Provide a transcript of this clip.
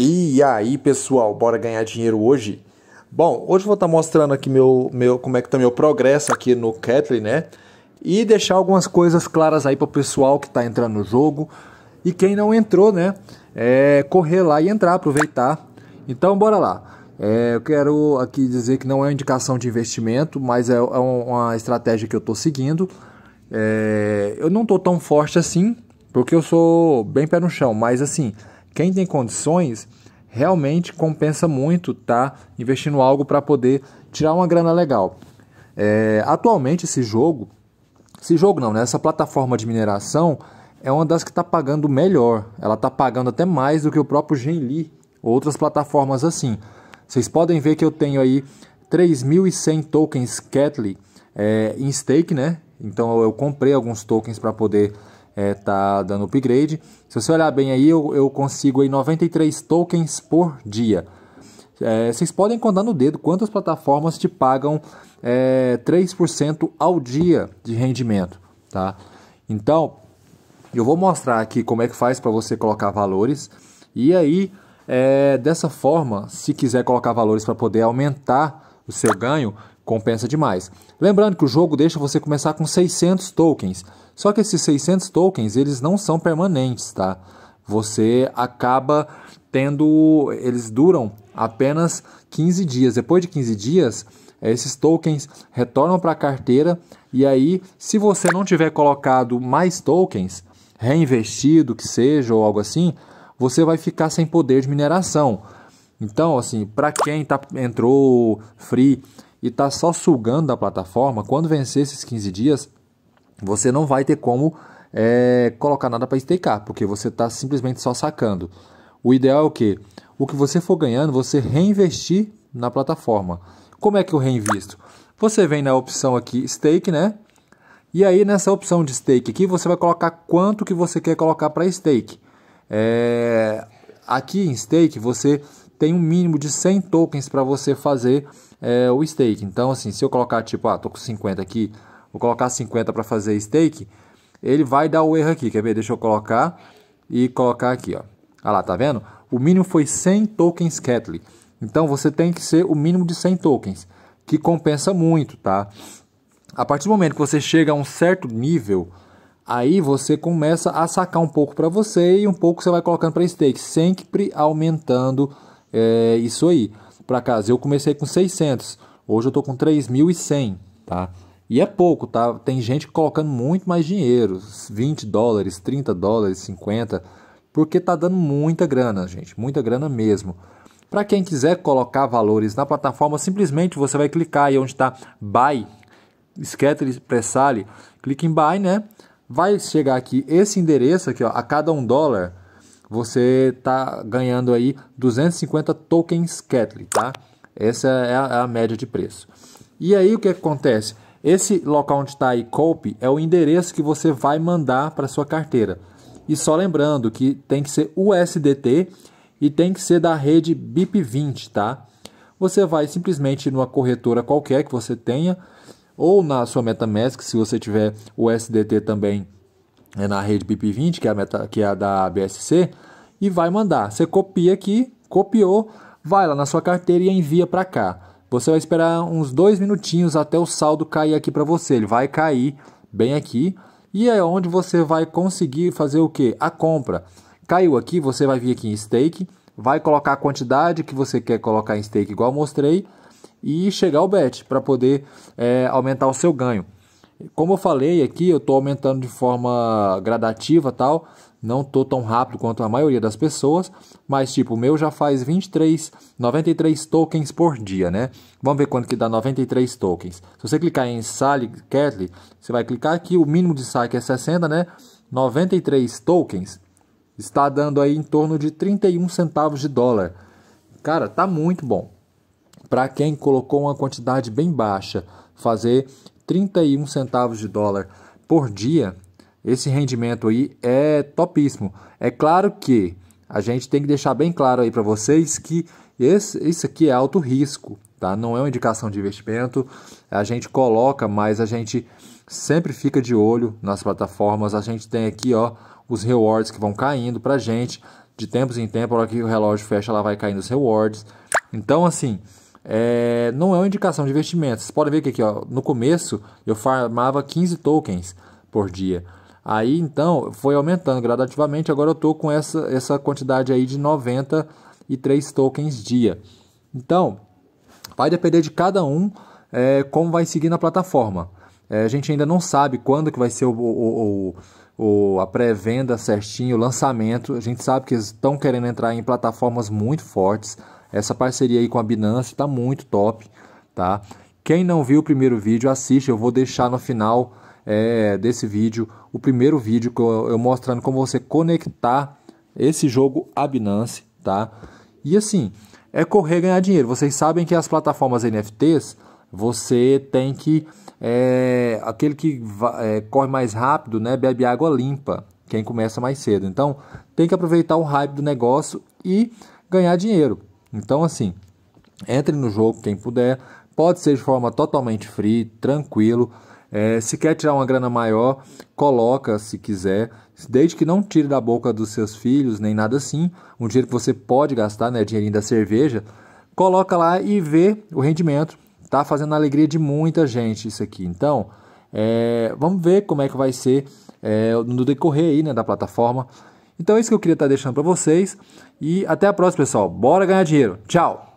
E aí, pessoal, bora ganhar dinheiro hoje? Bom, hoje vou estar mostrando aqui meu, meu, como é que tá meu progresso aqui no Catly, né? E deixar algumas coisas claras aí para o pessoal que está entrando no jogo. E quem não entrou, né? É correr lá e entrar, aproveitar. Então, bora lá. É, eu quero aqui dizer que não é uma indicação de investimento, mas é, é uma estratégia que eu estou seguindo. É, eu não estou tão forte assim, porque eu sou bem pé no chão, mas assim, quem tem condições realmente compensa muito tá investindo algo para poder tirar uma grana legal. É, atualmente esse jogo, esse jogo não, né? Essa plataforma de mineração é uma das que está pagando melhor. Ela está pagando até mais do que o próprio Genli, outras plataformas assim. Vocês podem ver que eu tenho aí 3.100 tokens Catly é, em stake, né? Então eu comprei alguns tokens para poder é, tá dando upgrade. Se você olhar bem aí, eu, eu consigo aí 93 tokens por dia. É, vocês podem contar no dedo quantas plataformas te pagam é, 3% ao dia de rendimento, tá? Então, eu vou mostrar aqui como é que faz para você colocar valores e aí, é, dessa forma, se quiser colocar valores para poder aumentar o seu ganho, compensa demais. Lembrando que o jogo deixa você começar com 600 tokens, só que esses 600 tokens eles não são permanentes, tá? Você acaba tendo, eles duram apenas 15 dias. Depois de 15 dias, esses tokens retornam para a carteira e aí, se você não tiver colocado mais tokens, reinvestido que seja ou algo assim, você vai ficar sem poder de mineração. Então, assim, para quem tá, entrou free e está só sugando da plataforma, quando vencer esses 15 dias, você não vai ter como é, colocar nada para stakear, porque você está simplesmente só sacando. O ideal é o que? O que você for ganhando, você reinvestir na plataforma. Como é que eu reinvisto? Você vem na opção aqui stake, né? E aí nessa opção de stake aqui, você vai colocar quanto que você quer colocar para stake. É... Aqui em stake, você tem um mínimo de 100 tokens para você fazer é, o stake. Então, assim, se eu colocar tipo, ah, tô com 50 aqui, vou colocar 50 para fazer stake, ele vai dar o erro aqui. Quer ver? Deixa eu colocar e colocar aqui, ó. Ah lá, tá vendo? O mínimo foi 100 tokens Catly. Então, você tem que ser o mínimo de 100 tokens, que compensa muito, tá? A partir do momento que você chega a um certo nível, aí você começa a sacar um pouco para você e um pouco você vai colocando para stake, sempre aumentando é, isso aí para casa. Eu comecei com 600, hoje eu tô com 3.100, tá? E é pouco, tá? Tem gente colocando muito mais dinheiro, 20 dólares, 30 dólares, 50, porque tá dando muita grana, gente, muita grana mesmo. Para quem quiser colocar valores na plataforma, simplesmente você vai clicar aí onde está Buy, Scatter Pressale, clica em Buy, né? Vai chegar aqui esse endereço aqui, ó, a cada um dólar você está ganhando aí 250 tokens Catly, tá? Essa é a, é a, média de preço. E aí o que acontece? Esse local onde está aí copy é o endereço que você vai mandar para sua carteira. E só lembrando que tem que ser USDT e tem que ser da rede BIP20, tá? Você vai simplesmente numa corretora qualquer que você tenha ou na sua MetaMask, se você tiver o USDT também é na rede BIP20, que é, a meta, que é a da BSC, e vai mandar. Você copia aqui, copiou, vai lá na sua carteira e envia para cá. Você vai esperar uns dois minutinhos até o saldo cair aqui para você. Ele vai cair bem aqui e é onde você vai conseguir fazer o que? A compra. Caiu aqui, você vai vir aqui em stake, vai colocar a quantidade que você quer colocar em stake, igual mostrei, e chegar ao bet para poder é, aumentar o seu ganho. Como eu falei aqui, eu estou aumentando de forma gradativa tal. Não estou tão rápido quanto a maioria das pessoas, mas tipo, o meu já faz 23, 93 tokens por dia, né? Vamos ver quanto que dá 93 tokens. Se você clicar em Sally Catley, você vai clicar aqui, o mínimo de saque é 60, né? 93 tokens está dando aí em torno de 31 centavos de dólar. Cara, tá muito bom. Para quem colocou uma quantidade bem baixa, fazer 31 centavos de dólar por dia, esse rendimento aí é topíssimo. É claro que a gente tem que deixar bem claro aí para vocês que esse, isso aqui é alto risco, tá? Não é uma indicação de investimento. A gente coloca, mas a gente sempre fica de olho nas plataformas. A gente tem aqui, ó, os rewards que vão caindo para gente. De tempos em tempos, a hora que o relógio fecha, ela vai caindo os rewards. Então, assim, é, não é uma indicação de investimento. Vocês podem ver que aqui, ó, no começo, eu farmava 15 tokens por dia. Aí, então, foi aumentando gradativamente. Agora eu estou com essa, essa quantidade aí de 93 tokens dia. Então, vai depender de cada um é, como vai seguir na plataforma. É, a gente ainda não sabe quando que vai ser o, o, o, a pré-venda certinho, o lançamento. A gente sabe que eles estão querendo entrar em plataformas muito fortes. Essa parceria aí com a Binance está muito top, tá? Quem não viu o primeiro vídeo, assiste. Eu vou deixar no final é, desse vídeo o primeiro vídeo que eu, eu mostrando como você conectar esse jogo à Binance, tá? E assim, é correr ganhar dinheiro. Vocês sabem que as plataformas NFTs, você tem que é, aquele que é, corre mais rápido, né, bebe água limpa, quem começa mais cedo. Então, tem que aproveitar o hype do negócio e ganhar dinheiro. Então, assim, entre no jogo quem puder. Pode ser de forma totalmente free, tranquilo. É, se quer tirar uma grana maior, coloca se quiser, desde que não tire da boca dos seus filhos, nem nada assim. Um dinheiro que você pode gastar, né, dinheirinho da cerveja, coloca lá e vê o rendimento. Tá fazendo a alegria de muita gente isso aqui. Então, é, vamos ver como é que vai ser é, no decorrer aí, né, da plataforma. Então é isso que eu queria estar deixando para vocês. E até a próxima, pessoal. Bora ganhar dinheiro. Tchau!